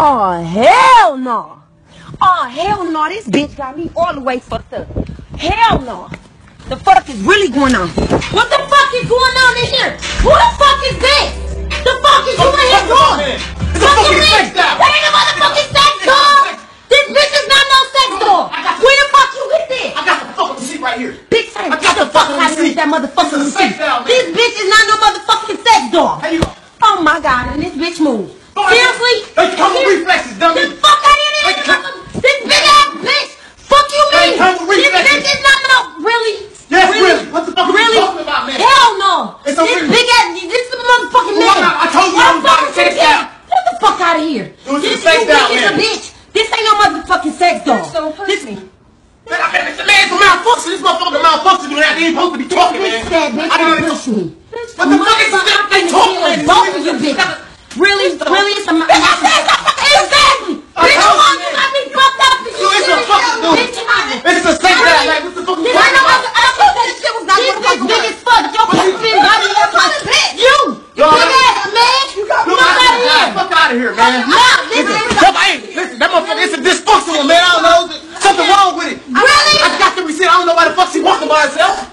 Oh, hell no. Oh, hell no. This bitch got me all the way fucked up. Hell no. The fuck is really going on? What the fuck is going on in here? Who the fuck is this? The fuck is you in here doing? It's a fucking sex doll. That ain't a motherfucking sex doll. This bitch is not no sex doll. Where the fuck you get this? I got the fucking receipt right here. Bitch, I I got the the fuck fucking out of that receipt. motherfucking It's a receipt. This bitch is not no motherfucking sex doll. How you go? Oh my god, and this bitch moves. Seriously? They come with Serious- reflexes, dummy. The fuck out of here, They this come- motherfucker- This big ass bitch. Fuck you, They mean? This bitch is not no really. Yes, really. What the fuck are you really? talking about, man? Hell no. It's this really- big ass. This is a motherfucking Well, man. I- I told you I was the fuck about to is take out. Get the fuck out of here. It was a this sex you doll, bitch is a man. bitch. This ain't no motherfucking sex doll. So push this, me. Man, I- man, man, it's a malfunction. This motherfucker malfunction. Man, I ain't supposed to be talking, man. said, bitch, I didn't push me. What the fuck is this? They talking, man. Both of you bitches. man. Listen, listen, that motherfucker, is dysfunctional, man. I don't know. Something wrong with it. Really? I got the receipt. I don't know why the fuck she walking by herself.